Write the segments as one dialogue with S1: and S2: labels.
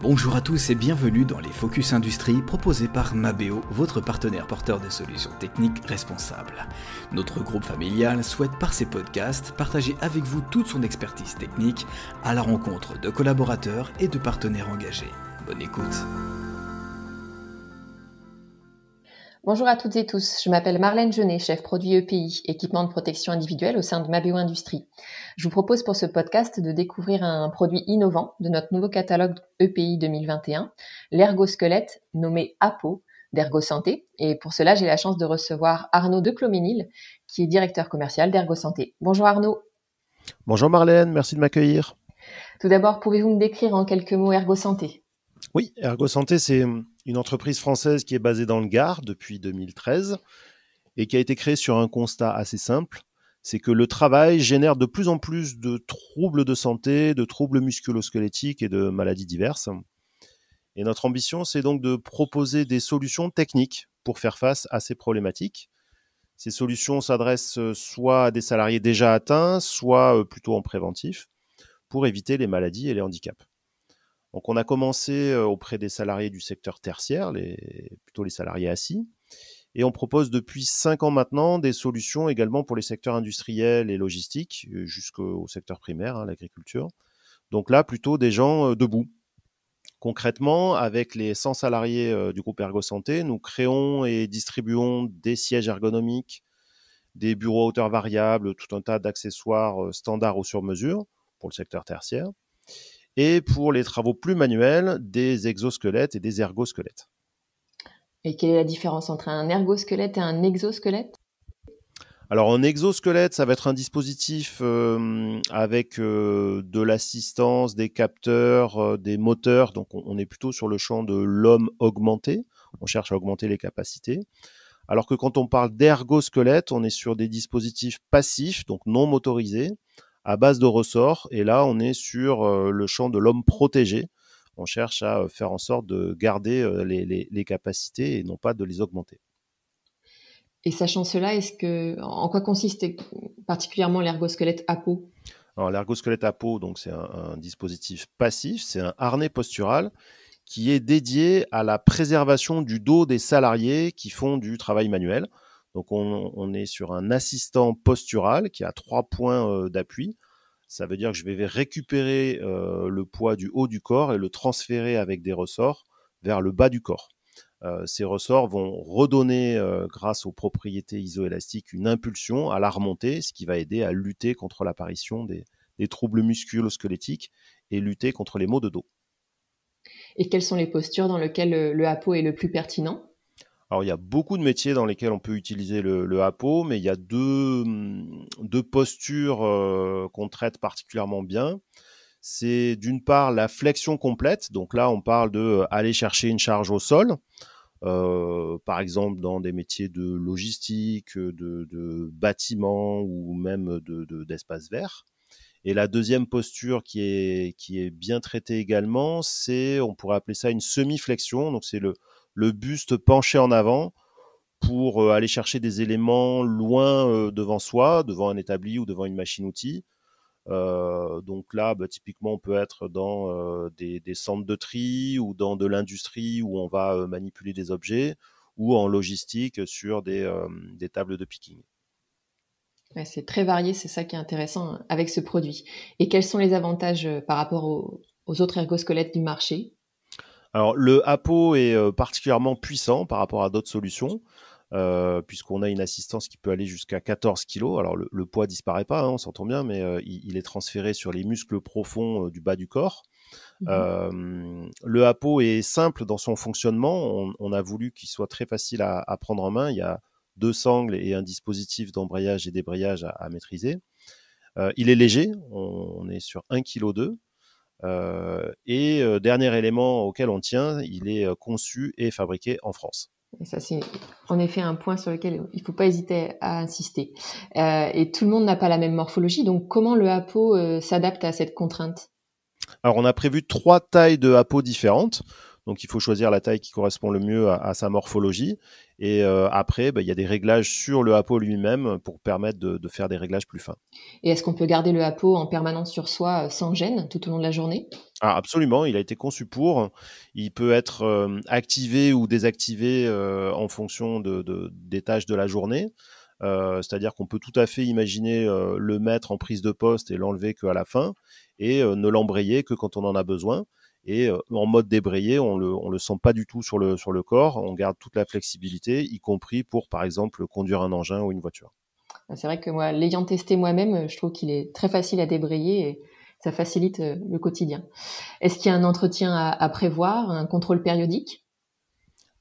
S1: Bonjour à tous et bienvenue dans les Focus Industrie proposés par Mabeo, votre partenaire porteur de solutions techniques responsables. Notre groupe familial souhaite par ses podcasts partager avec vous toute son expertise technique à la rencontre de collaborateurs et de partenaires engagés. Bonne écoute.
S2: Bonjour à toutes et tous, je m'appelle Marlène Genet, chef produit EPI, équipement de protection individuelle au sein de Mabeo Industrie. Je vous propose pour ce podcast de découvrir un produit innovant de notre nouveau catalogue EPI 2021, l'ergosquelette nommé APO d'Ergo Santé. Et pour cela, j'ai la chance de recevoir Arnaud Decloménil, qui est directeur commercial d'Ergo Santé. Bonjour Arnaud.
S3: Bonjour Marlène, merci de m'accueillir.
S2: Tout d'abord, pouvez-vous me décrire en quelques mots Ergo Santé
S3: Oui, Ergo Santé, c'est une entreprise française qui est basée dans le Gard depuis 2013 et qui a été créée sur un constat assez simple, c'est que le travail génère de plus en plus de troubles de santé, de troubles musculo-squelettiques et de maladies diverses. Et notre ambition, c'est donc de proposer des solutions techniques pour faire face à ces problématiques. Ces solutions s'adressent soit à des salariés déjà atteints, soit euh, plutôt en préventif, pour éviter les maladies et les handicaps. Donc on a commencé auprès des salariés du secteur tertiaire, plutôt les salariés assis, et on propose depuis cinq ans maintenant des solutions également pour les secteurs industriels et logistiques jusqu'au secteur primaire, hein, l'agriculture. Donc là, plutôt des gens debout. Concrètement, avec les 100 salariés du groupe Ergo Santé, nous créons et distribuons des sièges ergonomiques, des bureaux à hauteur variable, tout un tas d'accessoires standards ou sur mesure pour le secteur tertiaire et pour les travaux plus manuels, des exosquelettes et des ergosquelettes.
S2: Et quelle est la différence entre un ergosquelette et un exosquelette?
S3: Alors un exosquelette, ça va être un dispositif euh, avec euh, de l'assistance, des capteurs, euh, des moteurs. Donc on, est plutôt sur le champ de l'homme augmenté. On cherche à augmenter les capacités. Alors que quand on parle d'ergosquelette, on est sur des dispositifs passifs, donc non motorisés, à base de ressorts. Et là, on est sur euh, le champ de l'homme protégé. On cherche à euh, faire en sorte de garder euh, les, capacités et non pas de les augmenter.
S2: Et sachant cela, est-ce que en quoi consiste particulièrement l'ergosquelette à peau
S3: Alors l'ergosquelette à peau, donc c'est un, dispositif passif, c'est un harnais postural qui est dédié à la préservation du dos des salariés qui font du travail manuel. Donc on, est sur un assistant postural qui a trois points euh, d'appui. Ça veut dire que je vais récupérer euh, le poids du haut du corps et le transférer avec des ressorts vers le bas du corps. Euh, ces ressorts vont redonner, grâce aux propriétés isoélastiques, une impulsion à la remontée, ce qui va aider à lutter contre l'apparition des, troubles musculo-squelettiques et lutter contre les maux de dos.
S2: Et quelles sont les postures dans lesquelles le hapeau est le plus pertinent?
S3: Alors, il y a beaucoup de métiers dans lesquels on peut utiliser le, le hapeau, mais il y a deux, hum, deux postures euh, qu'on traite particulièrement bien. C'est d'une part la flexion complète. Donc là, on parle de euh, aller chercher une charge au sol. Euh, par exemple dans des métiers de logistique, de, de bâtiment ou même de, d'espace vert. Et la deuxième posture qui est, qui est bien traitée également, c'est, on pourrait appeler ça une semi-flexion. Donc c'est le, le buste penché en avant pour euh, aller chercher des éléments loin euh, devant soi, devant un établi ou devant une machine-outil. Euh, donc là, bah, typiquement, on peut être dans des, centres de tri ou dans de l'industrie où on va manipuler des objets ou en logistique sur des, tables de picking.
S2: c'est très varié, c'est ça qui est intéressant avec ce produit. Et quels sont les avantages par rapport aux autres ergosquelettes du marché?
S3: Alors, le APO est euh, particulièrement puissant par rapport à d'autres solutions. Euh, puisqu'on a une assistance qui peut aller jusqu'à 14 kg. Alors le, poids disparaît pas, hein, on s'entend bien, mais euh, il, est transféré sur les muscles profonds du bas du corps. Mmh le APO est simple dans son fonctionnement. On, a voulu qu'il soit très facile à, prendre en main. Il y a deux sangles et un dispositif d'embrayage et débrayage à, maîtriser. il est léger, on, on est sur 1,2 kg. Euh, et euh, dernier élément auquel on tient, il est euh, conçu et fabriqué en France.
S2: ça, c'est en effet un point sur lequel il ne faut pas hésiter à insister. et tout le monde n'a pas la même morphologie, donc comment le hapeau s'adapte à cette contrainte?
S3: Alors, on a prévu trois tailles de hapeaux différentes. Donc, il faut choisir la taille qui correspond le mieux à, sa morphologie. Et euh, après, bah, il y a des réglages sur le hapeau lui-même pour permettre de, faire des réglages plus fins.
S2: Et est-ce qu'on peut garder le hapeau en permanence sur soi euh, sans gêne tout au long de la journée?
S3: Ah, absolument, il a été conçu pour. Il peut être euh, activé ou désactivé euh, en fonction de, des tâches de la journée. C'est-à-dire qu'on peut tout à fait imaginer le mettre en prise de poste et l'enlever qu'à la fin, et ne l'embrayer que quand on en a besoin. Et en mode débrayé, on le, on le sent pas du tout sur le, sur le corps. On garde toute la flexibilité, y compris pour, par exemple, conduire un engin ou une voiture.
S2: C'est vrai que moi, l'ayant testé moi-même, je trouve qu'il est très facile à débrayer et ça facilite le quotidien. Est-ce qu'il y a un entretien à, prévoir, un contrôle périodique?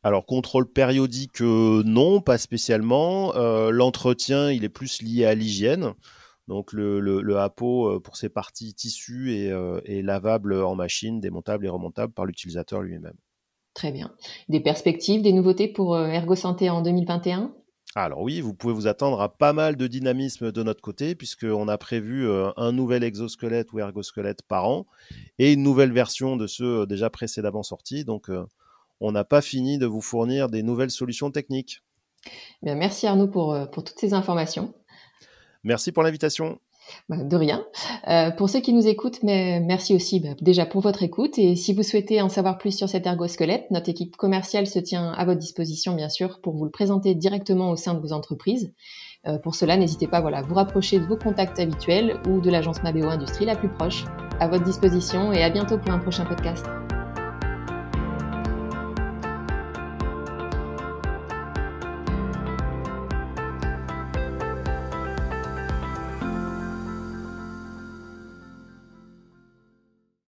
S3: Alors, contrôle périodique, euh, non, pas spécialement. Euh, l'entretien, il est plus lié à l'hygiène. Donc, le, le, hapeau, pour ses parties tissues, est, est, lavable en machine, démontable et remontable par l'utilisateur lui-même.
S2: Très bien. Des perspectives, des nouveautés pour Ergo Santé en 2021
S3: alors oui, vous pouvez vous attendre à pas mal de dynamisme de notre côté, puisqu'on a prévu euh, un nouvel exosquelette ou ergosquelette par an et une nouvelle version de ceux euh, déjà précédemment sortis. Donc euh, on n'a pas fini de vous fournir des nouvelles solutions techniques.
S2: Bien, merci Arnaud pour, pour toutes ces informations.
S3: Merci pour l'invitation.
S2: Bah, de rien. Euh, pour ceux qui nous écoutent, mais merci aussi bah, déjà pour votre écoute. Et si vous souhaitez en savoir plus sur cet ergosquelette, notre équipe commerciale se tient à votre disposition, bien sûr, pour vous le présenter directement au sein de vos entreprises. Euh, pour cela, n'hésitez pas voilà, à vous rapprocher de vos contacts habituels ou de l'agence Mabeo Industrie la plus proche. À votre disposition et à bientôt pour un prochain podcast.